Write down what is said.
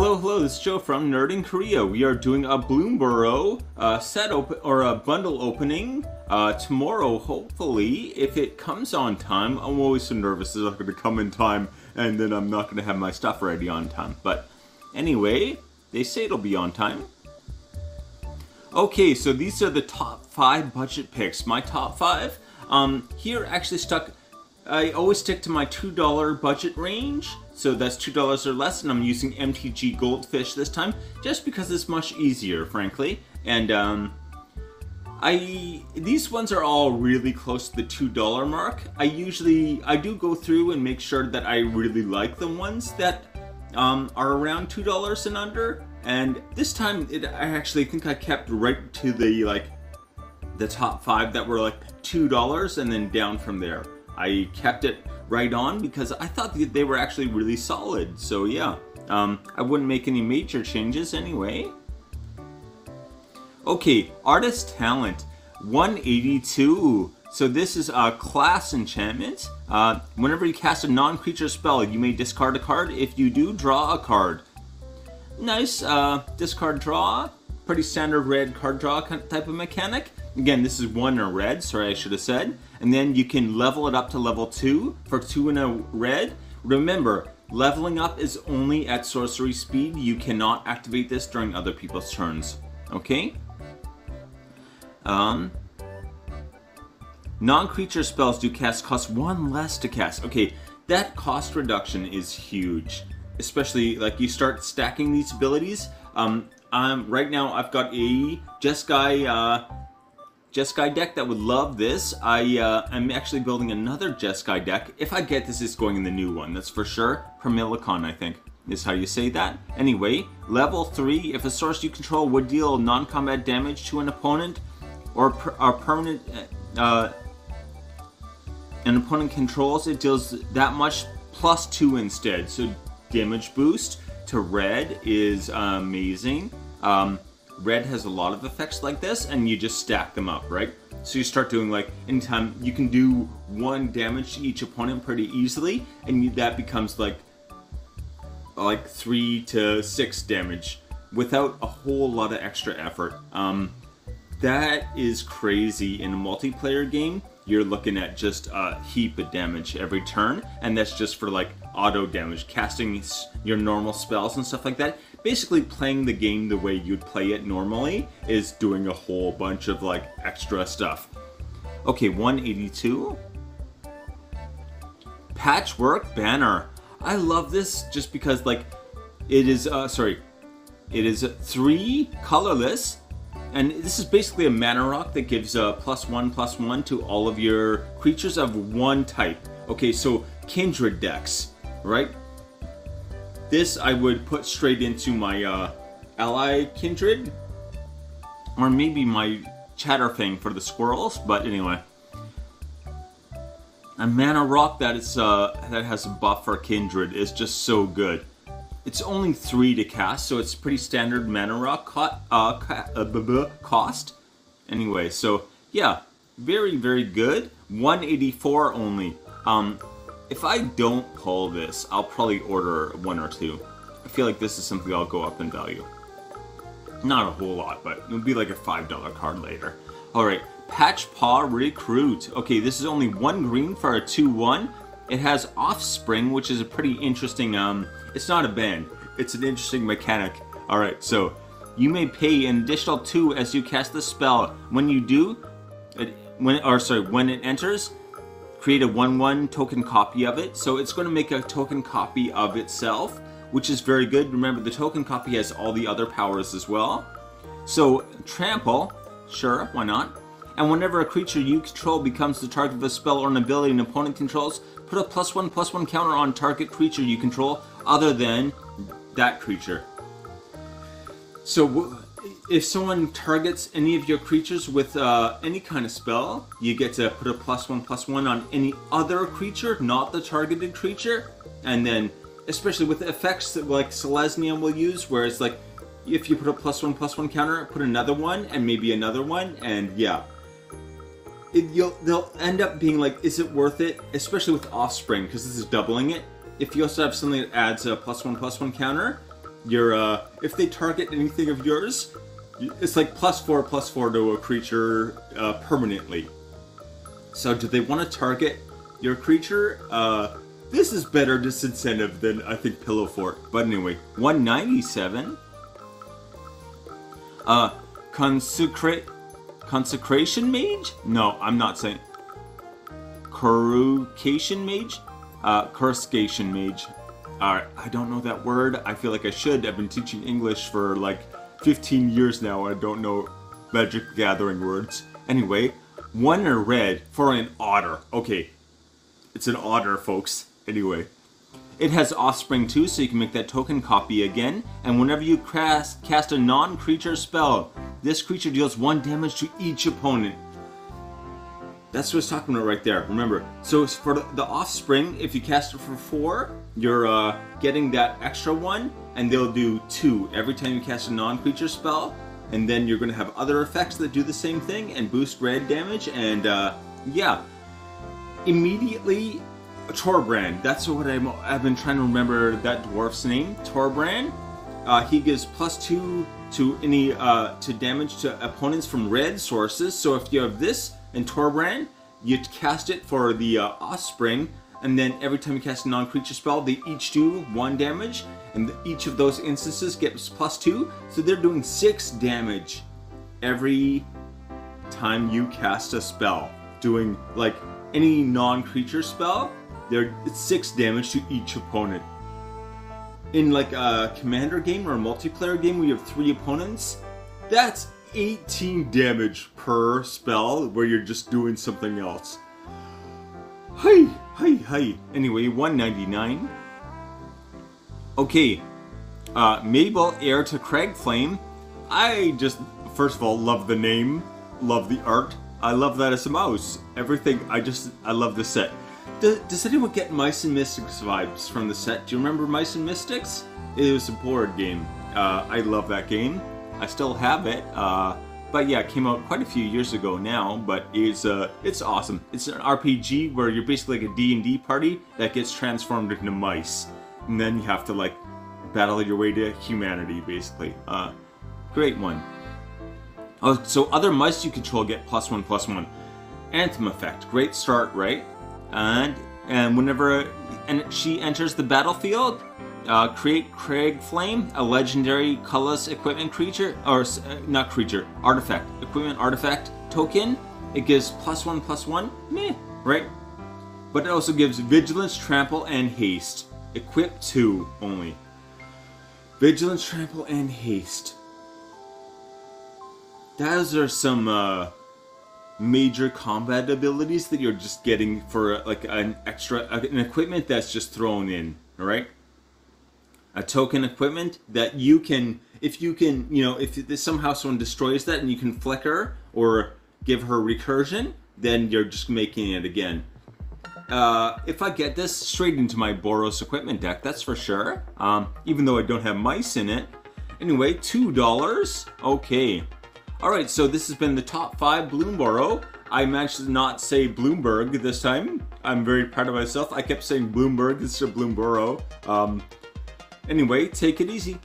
Hello, hello, this is Joe from Nerd in Korea. We are doing a Bloomburrow uh, set open or a bundle opening uh, tomorrow, hopefully, if it comes on time. I'm always so nervous it's not going to come in time and then I'm not going to have my stuff ready on time. But anyway, they say it'll be on time. Okay, so these are the top five budget picks. My top five. Um, here actually stuck. I always stick to my two dollar budget range, so that's two dollars or less, and I'm using MTG Goldfish this time, just because it's much easier, frankly. And um, I these ones are all really close to the two dollar mark. I usually I do go through and make sure that I really like the ones that um, are around two dollars and under. And this time, it, I actually think I kept right to the like the top five that were like two dollars, and then down from there. I kept it right on because I thought they were actually really solid. So yeah, um, I wouldn't make any major changes anyway. Okay, artist talent 182. So this is a class enchantment. Uh, whenever you cast a non-creature spell, you may discard a card. If you do, draw a card. Nice uh, discard draw. Pretty standard red card draw type of mechanic. Again, this is one in a red, sorry I should have said. And then you can level it up to level two for two in a red. Remember, leveling up is only at sorcery speed. You cannot activate this during other people's turns. Okay? Um, Non-creature spells do cast cost one less to cast. Okay, that cost reduction is huge. Especially like you start stacking these abilities. Um, um, right now I've got a Jeskai uh, Jeskai deck that would love this. I, uh, I'm actually building another Jeskai deck. If I get this, it's going in the new one, that's for sure. Permilicon, I think, is how you say that. Anyway, level 3, if a source you control would deal non-combat damage to an opponent, or, per or permanent, uh, an opponent controls, it deals that much plus 2 instead. So damage boost to red is amazing. Um, red has a lot of effects like this, and you just stack them up, right? So you start doing like, anytime you can do one damage to each opponent pretty easily, and you, that becomes like, like three to six damage without a whole lot of extra effort. Um, that is crazy in a multiplayer game. You're looking at just a heap of damage every turn, and that's just for like auto damage, casting your normal spells and stuff like that basically playing the game the way you'd play it normally is doing a whole bunch of like extra stuff. Okay, 182. Patchwork banner. I love this just because like it is uh sorry. It is three colorless and this is basically a mana rock that gives a plus one plus one to all of your creatures of one type. Okay, so kindred decks, right? This I would put straight into my uh, ally kindred, or maybe my Chatterfang for the squirrels. But anyway, a mana rock that is uh, that has a buff for kindred is just so good. It's only three to cast, so it's pretty standard mana rock co uh, uh, cost. Anyway, so yeah, very very good. 184 only. Um, if I don't pull this, I'll probably order one or two. I feel like this is something I'll go up in value. Not a whole lot, but it'll be like a $5 card later. Alright, Patch Paw Recruit. Okay, this is only one green for a 2-1. It has Offspring, which is a pretty interesting, um, it's not a band. It's an interesting mechanic. Alright, so you may pay an additional 2 as you cast the spell. When you do, it, when or sorry, when it enters, create a 1-1 token copy of it. So it's going to make a token copy of itself, which is very good. Remember, the token copy has all the other powers as well. So trample, sure, why not? And whenever a creature you control becomes the target of a spell or an ability an opponent controls, put a plus one plus one counter on target creature you control other than that creature. So if someone targets any of your creatures with uh, any kind of spell, you get to put a plus one plus one on any other creature, not the targeted creature. And then, especially with the effects that like Selesnya will use, where it's like, if you put a plus one plus one counter, put another one and maybe another one, and yeah. It, you'll, they'll end up being like, is it worth it? Especially with Offspring, because this is doubling it. If you also have something that adds a plus one plus one counter, Your uh, if they target anything of yours, it's like plus four plus four to a creature uh, permanently. So do they want to target your creature? Uh, this is better disincentive than I think Pillow Fort. But anyway, 197. Uh, consecrate consecration mage? No, I'm not saying. Coruscation mage? Uh, coruscation mage. Alright, I don't know that word. I feel like I should. I've been teaching English for like 15 years now. I don't know Magic Gathering words. Anyway, one are red for an otter. Okay, it's an otter, folks. Anyway. It has Offspring too, so you can make that token copy again. And whenever you cast, cast a non-creature spell, this creature deals one damage to each opponent. That's what it's talking about right there. Remember, so for the Offspring, if you cast it for four, you're uh, getting that extra one, and they'll do two every time you cast a non-creature spell. And then you're going to have other effects that do the same thing and boost red damage. And uh, yeah, immediately Torbran. That's what I'm, I've been trying to remember that dwarf's name. Torbran. Uh, he gives plus two to any uh, to damage to opponents from red sources. So if you have this and Torbran, you cast it for the uh, Offspring, and then every time you cast a non-creature spell, they each do one damage, and each of those instances gets plus two. So they're doing six damage every time you cast a spell. Doing like any non-creature spell, there it's six damage to each opponent. In like a commander game or a multiplayer game where you have three opponents, that's 18 damage per spell where you're just doing something else. Hi, hi, hi. Anyway, 199. Okay, uh, Mabel, heir to Cragflame. I just, first of all, love the name, love the art. I love that it's a mouse. Everything, I just, I love the set. Does, does anyone get Mice and Mystics vibes from the set? Do you remember Mice and Mystics? It was a board game. Uh, I love that game. I still have it. Uh, but yeah, it came out quite a few years ago now. But it's uh, it's awesome. It's an RPG where you're basically like a D and D party that gets transformed into mice, and then you have to like battle your way to humanity, basically. Uh, great one. Oh, so other mice you control get plus one, plus one. Anthem effect, great start, right? And and whenever and she enters the battlefield, uh, create Cragflame, a legendary colorless equipment creature, or uh, not creature, artifact, equipment artifact token. It gives plus one, plus one, meh, right? But it also gives vigilance, trample, and haste. Equip two only. Vigilance, trample, and haste. Those are some uh, major combat abilities that you're just getting for like an extra an equipment that's just thrown in all right a token equipment that you can if you can you know if somehow someone destroys that and you can flicker or give her recursion then you're just making it again uh, if I get this straight into my Boros equipment deck, that's for sure. Um, even though I don't have mice in it. Anyway, $2. Okay. Alright, so this has been the top 5 Bloomburrow. I managed to not say Bloomberg this time. I'm very proud of myself. I kept saying Bloomberg instead of Bloomburrow. Um, anyway, take it easy.